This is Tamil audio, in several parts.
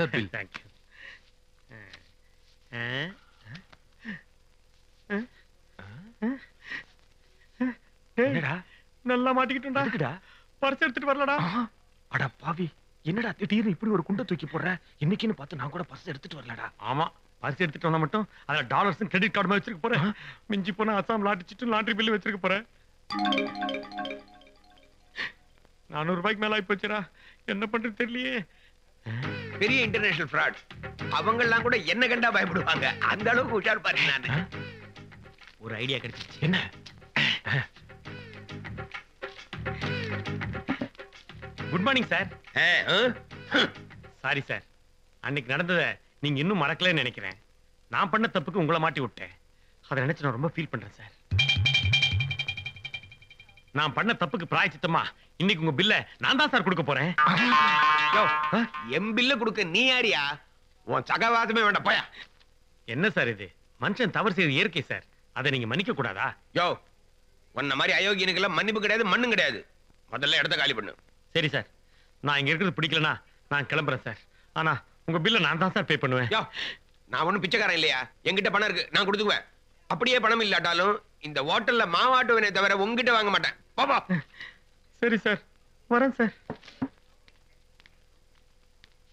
சார் பில் தேங்க்யூ என்னடா? நல்லா மாட்டிக்கிட்டோம்டா எதுக்குடா? பறிச்சு எடுத்துட்டு வரலடா. அட பாவி. என்னடா திடீர்னு இப்படி ஒரு குண்டை தூக்கி போடுற? இன்னைக்குன்னு பார்த்து நான் கூட பர்ஸ் எடுத்துட்டு வரலடா. ஆமா பறிச்சு எடுத்துட்டு வந்தா மட்டும் அதுல டாலர்ஸ் கிரெடிட் கார்டு மாதிரி வச்சிருக்க போறேன். மிஞ்சி போனா அசாம் லாட்டரி சீட்டு லாட்டரி பில்லு வச்சிருக்க போறேன். நானூறு ரூபாய்க்கு மேல ஆகி போச்சுடா. என்ன பண்றது தெரியலையே. பெரிய இன்டர்நேஷனல் ஃப்ராட் அவங்க எல்லாம் கூட என்ன கண்டா பயப்படுவாங்க? அந்த அளவுக்கு உஷார் பாருங்க நானு. ஒரு ஐடியா கிடைச்சிச்சு. என்ன? Good morning sir? Sorry sir அன்னைக்கு நடந்ததை நீங்க இன்னும் மறக்கலன்னு நினைக்கிறேன். நான் பண்ண தப்புக்கு உங்களை மாட்டி விட்டேன். அதை நினைச்சு நான் ரொம்ப ஃபீல் பண்றேன் சார் நான் பண்ண தப்புக்கு பிராயச்சித்தமா இன்னைக்கு உங்க பில்ல நான் தான் சார் கொடுக்க போறேன். என் பில்ல கொடுக்க நீ யாரியா? உன் சகவாசமே வேண்டாம் போயா. என்ன சார் இது? மனுஷன் தவறு செய்யறது இயற்கை சார் அதை நீங்க மன்னிக்க கூடாதா? யோ உன்ன மாதிரி அயோக்கியனுக்கெல்லாம் மன்னிப்பு கிடையாது மண்ணும் கிடையாது. முதல்ல இடத்த காலி பண்ணு. சரி சார் நான் இங்க இருக்கிறது பிடிக்கலனா நான் கிளம்புறேன் சார் ஆனா உங்க பில்ல நான் தான் சார் பே பண்ணுவேன். யோ நான் ஒண்ணும் பிச்சைக்காரன் இல்லையா? என்கிட்ட பணம் இருக்கு நான் கொடுத்துக்குவேன். அப்படியே பணம் இல்லாட்டாலும் இந்த ஹோட்டல்ல மாவாட்டுவனே தவிர உங்ககிட்ட வாங்க மாட்டேன். பாப்பா சரி சார். வரேன் சார்.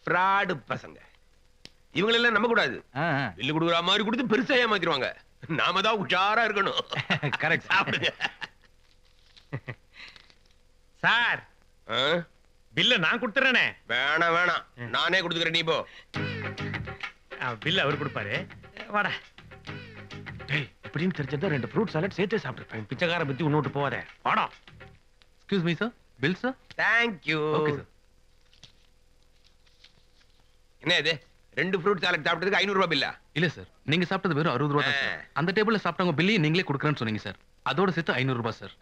ஃப்ராடு பசங்க. இவங்களெல்லாம் நம்ப கூடாது பில்லு கொடுக்குற மாதிரி கொடுத்து பெருசா ஏமாத்திடுவாங்க. நாம தான் உஷாரா இருக்கணும். கரெக்ட் சாப்பிடுங்க. சார்? பில்ல நான் கொடுத்துறேனே. வேணாம் வேணாம். நானே கொடுத்துக்கிறேன் நீ போ. பில்ல அவர் கொடுப்பாரு. வாடா. டேய் இப்படின்னு தெரிஞ்சிருந்தா ரெண்டு ஃப்ரூட் சாலட் சேர்த்தே சாப்பிட்டுருப்பேன். பிச்சைக்கார பத்தி உன்னோட்டு போவாத. வாடா. Excuse me sir bill sir thank you okay sir என்ன இது? ரெண்டு ஃப்ரூட் சாலட் சாப்பிட்டதுக்கு ஐநூறு ரூபாய் பில்லா இல்ல சார் நீங்க சாப்பிட்டது வெறும் அறுபது ரூபா தான் சார் அந்த டேபிள்ல சாப்பிட்டவங்க பில்லையும் நீங்களே கொடுக்குறேன்னு சொன்னீங்க சார் அதோட சேர்த்து ஐநூறு ரூபாய் சார்?